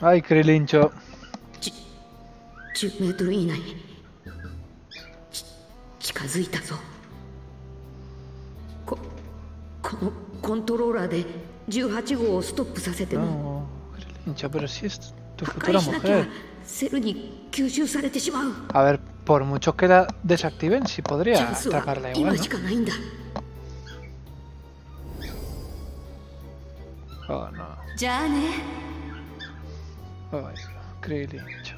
Ay, Krilincho. 10メートル以内にち近づいたぞここのコントローラーで18号をストップさせても No, Krilincho, pero si es tu 破 futura 壊しなきゃ mujer. セルに吸収されてしまう A ver, por mucho que la desactiven, sí チ podría ャンスは atacarla 今 igual, しかないんだ ¿no? Oh, no. Ay, créele hincha.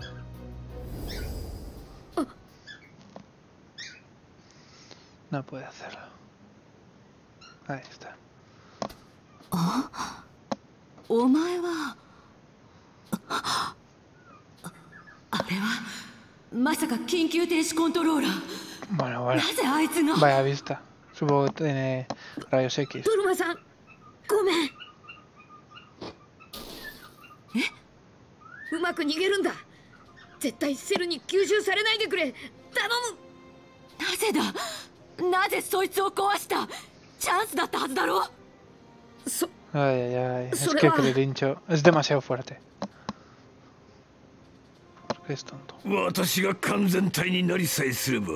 No puede hacerlo. Ahí está. Bueno, bueno. Vaya vista. Supongo que tiene rayos X. うまく逃げるんだ絶対セルに吸収されないでくれ頼むなぜだ？なぜそいつを壊した？チャンスだったはずだろ？そ Ay, ay, ay. Es que va. Krilincho es demasiado fuerte. Es tonto. 私が完全体になりさえすれば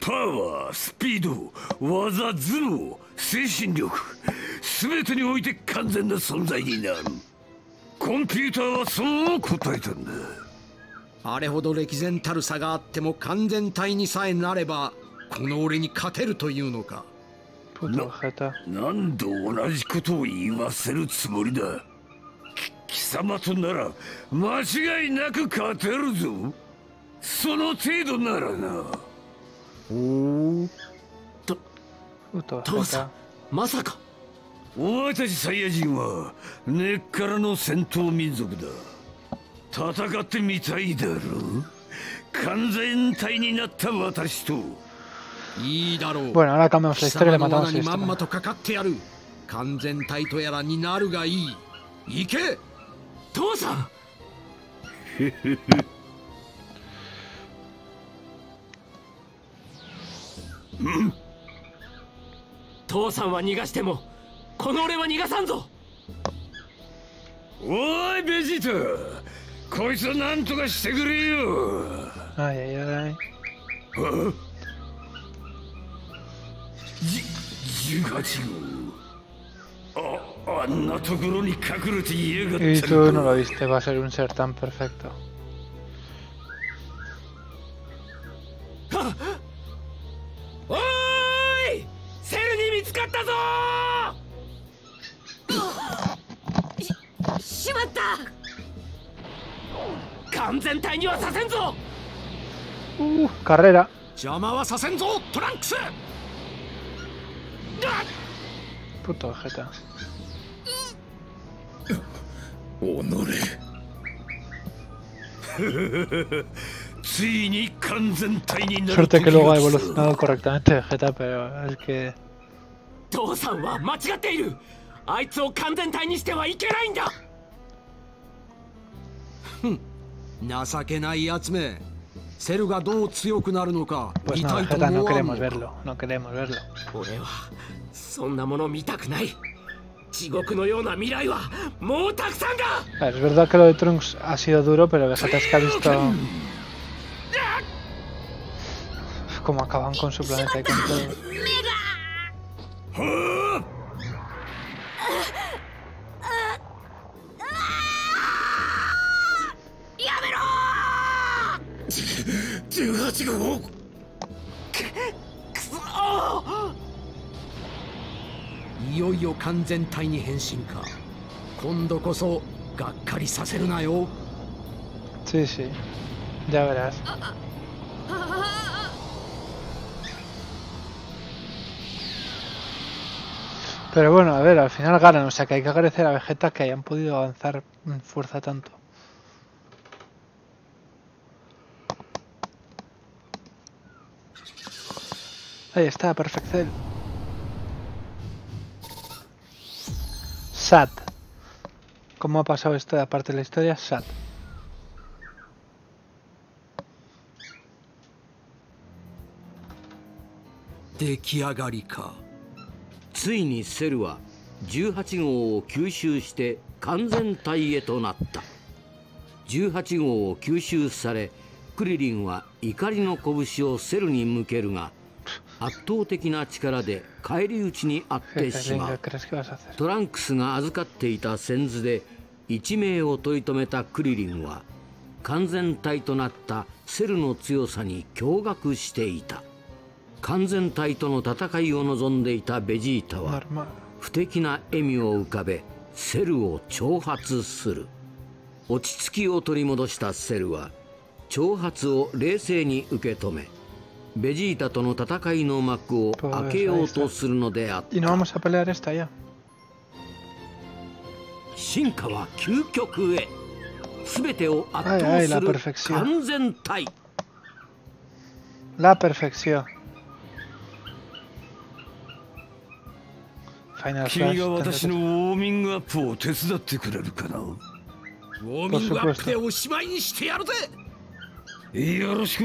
パワースピード技頭脳精神力全てにおいて完全な存在になるコンピューターはそう答えたんだ。あれほど歴然たる差があっても完全体にさえなればこの俺に勝てるというのか。Vegeta. 何度同じことを言わせるつもりだ。き貴様となら間違いなく勝てるぞ。その程度ならな。おお父さ.んまさかお前たちサイヤ人は根っからの戦闘民族だ。戦ってみたいだろ完全体になった私と。いいだろう。Bueno, ahora cambiamos la 貴 historia y 様 le の matamos 罠 a に este. まんまとかかってやる。完全体とやらになるがいい。行け！父さん！父さんは逃がしてもこの俺は逃がさんぞ。おいベジータ。こいつは何とかしてくれよ。Ay, ay, ay. じ18号。ああんなところに隠れていやがった Y の tú か no lo viste, va a ser un ser tan perfecto. carrera. 邪魔はさせんぞトランクス Puto Vegeta. おのれついに完全体になる Suerte que luego ha 時が来た evolucionado correctamente Vegeta, pero es que... 父さんは間違っているあいつを完全体にしてはいけないんだ情けないやつめ セルがどう強くなるのかたいと思わんのか verlo. No queremos verlo. 俺はそんなもの見たくない地獄のような未来はもうたくさんだ es verdad que lo de Trunks ha sido duro, pero Vegeta es que ha visto... Cómo acaban con su planeta y con todo. 18号いよいよ完全体に変身か今度こそがっかりさせるなよ Sí, sí. Ya verás. Pero bueno, a ver, al final ganan, o sea que hay que agradecer a Vegeta que hayan podido avanzar en fuerza tanto. Ahí está, Perfeccel. Sat. ¿Cómo ha pasado esto de aparte de la historia? Sat. ついにセルは18号を吸収して完全体へとなった18号を吸収されクリリンは怒りの拳をセルに向けるが圧倒的な力で返り討ちにあってしまう.トランクスが預かっていた先図で一命を取り留めたクリリンは完全体となったセルの強さに驚愕していた完全体との戦いを望んでいたベジータは.不敵な笑みを浮かべセルを挑発する落ち着きを取り戻したセルは挑発を冷静に受け止めベジータとの戦いの幕を開けようとするのであった.進化は究極へ全てを圧はい倒する完全体 La perfección. Final 君.が私のウォーミングアップを手伝ってくれるかな？ウォーミングアップでおしまいにしてやるぜよろしく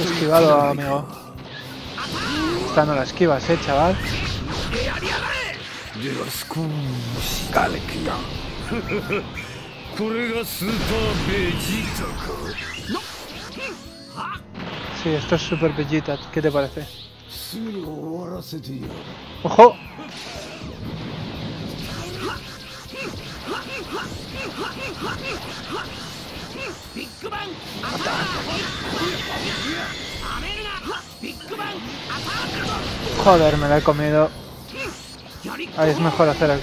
Esquivado, amigo. Esta no la esquivas, eh, chaval. Sí, esto es Super Vegeta. ¿Qué te parece? ¡Ojo! Joder, me la he comido. Ahí es mejor hacer el.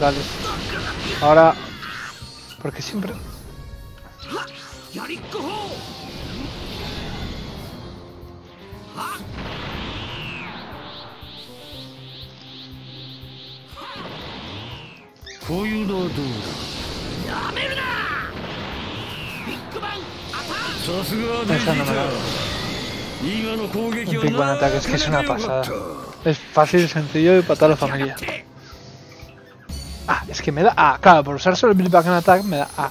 Ahora... Porque siempre... こういうのはどうやめるなビッグバンアタださすがベジ Esa no ー me la... タ今の攻撃 Un は Big Bang な Attack es que es una かなかよか pasada. った Es fácil, sencillo y para toda la ーや familia. がって Ah, es que me da A. Claro, por usar solo el Big Bang Attack me da A. お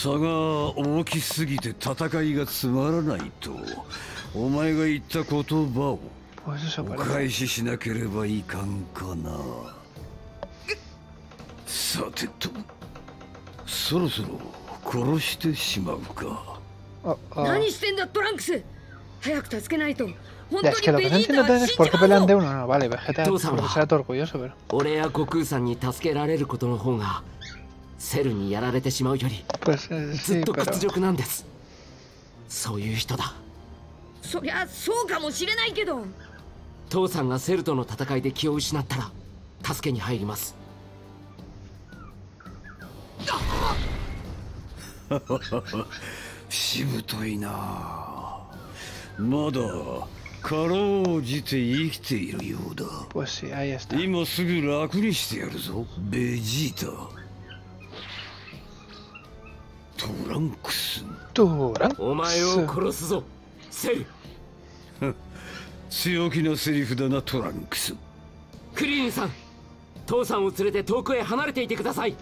差が大きすぎて戦いがつまらないとお前が言った言葉をお.返ししなければいかんかなさてとそろそろ殺してしまうか Oh, oh. 何してんだトランクス早く助けないと本 Ya, 当 es que に lo ベ que no ジータ entiendo は también 死 es ん por じ qué pelean de ぞ uno. No, vale, Vegeta, porque será todo orgulloso, pero... セルにやられてしまうより eh, ずっと.屈辱なんです。そういう人だ。そりゃそうかもしれないけど。父さんがセルとの戦いで気を失ったら助けに入ります。しぶといな。まだかろうじて生きているようだ.今すぐ楽にしてやるぞベジータトランクス Turán. お前を殺すぞセル強気なセリフだなトランクスクリリンさん父さんを連れて遠くへ離れていてください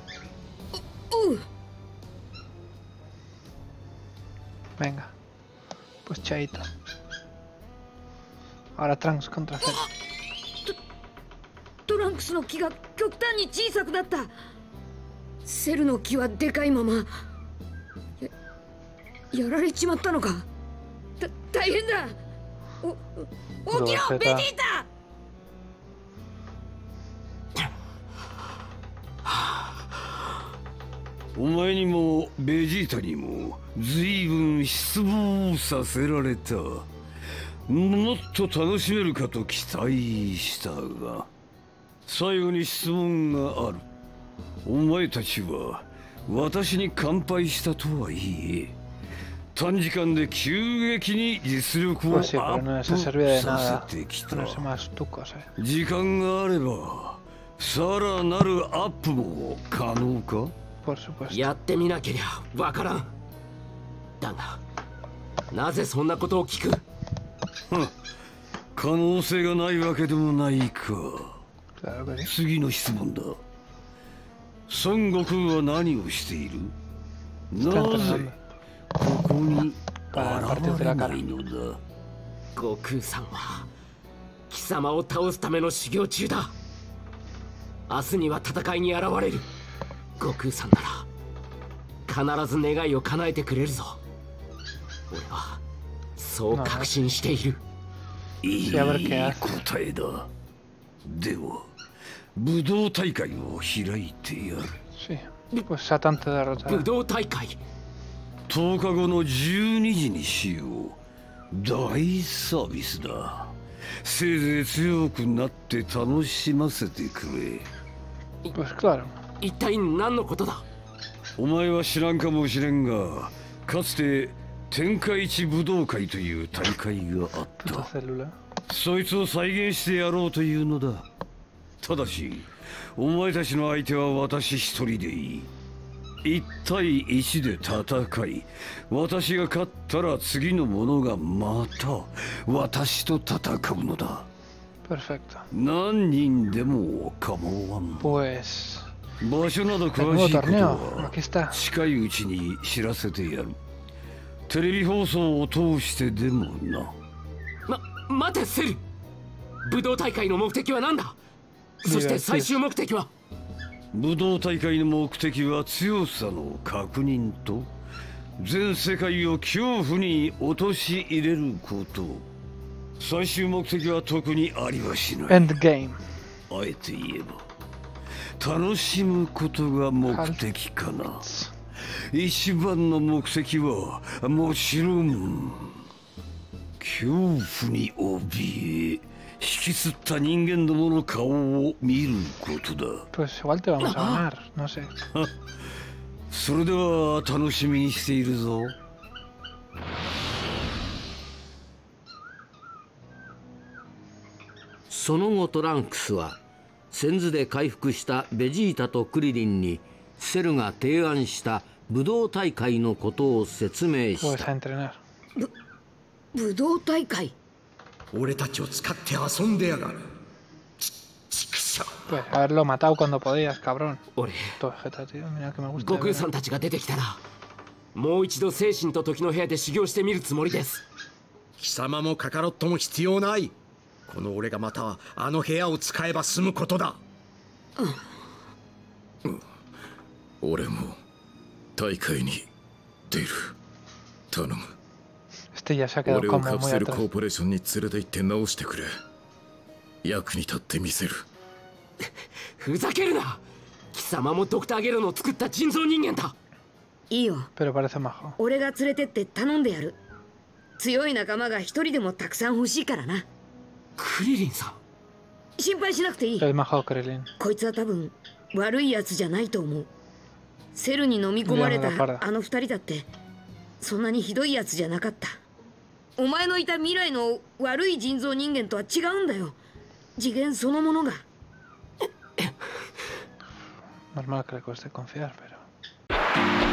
Venga. Pues chaito. Ahora Trunks contra Cell. トランクスの木が極端に小さくなったセルの木はでかいままややられちまったのか？た大変だ！お起きろ！ベジータ！お前にもベジータにも随分失望させられた。もっと楽しめるかと期待したが最後に質問がある。お前たちは私に乾杯したとはいえ短時間で急激に実力をアップさせてきた。eh. 時間があればさらなるアップも可能か？やってみなけりゃわからん。だがなぜそんなことを聞く？可能性がないわけでもないか.次の質問だ。孫悟空は何をしている？なぜに Para 現 partirte れ la な cara. いのだ悟空さんは貴様を倒すための修行中だ明日には戦いに現れる悟空さんなら必ず願いを叶えてくれるぞ俺はそう確信しているいい.答えだでは武道大会を開いてやる武.道大会？10日後の12時にしよう。大サービスだ。せいぜい強くなって楽しませてくれ.一体何のことだ？お前は知らんかもしれんがかつて天下一武道会という大会があった.そいつを再現してやろうというのだ。ただしお前たちの相手は私一人でいい一対一で戦い私が勝ったら次の者がまた私と戦うのだ Perfecto. 何人でも構わん Pues. 場所など詳しいこと.は.近いうちに知らせてやるテレビ放送を通してでもなま待てセル武道大会の目的は何だ？そして最終目的は？武道大会の目的は強さの確認と全世界を恐怖に陥れること。最終目的は特にありはしない.あえて言えば。楽しむことが目的かな。一番の目的はもちろん恐怖に怯え引きつった人間どもの顔を見ることだ Pues igual te vamos a ganar. No sé. それでは楽しみにしているぞその後トランクスは先頭で回復したベジータとクリリンにセルが提案した武道大会のことを説明した.武道大会？俺たちを使って遊んでやがる。ち畜生 Pues haberlo たちが出てきたらもう。一度精神と時の部屋で修行してみるつもりです貴様もカカロットも必要ないこの俺がまたあの部屋を使えば済むことだうん俺も大会に出る頼む Este ya se ha quedado 俺をカプセルコ.ーポレーションに連れて行って直してくれ。役に立ってみせる。ふざけるな！貴様もドクターゲロの作った人造人間だ。いいよ.俺が連れてって頼んでやる。強い仲間が一人でもたくさん欲しいからな。クリリンさん。心配しなくていい.こいつは多分悪いやつじゃないと思う。セルに飲み込まれたあの二人だってそんなにひどいやつじゃなかったお前のいた未来の悪い人造人間とは違うんだよ次元そのものが Normal que le cueste confiar, pero.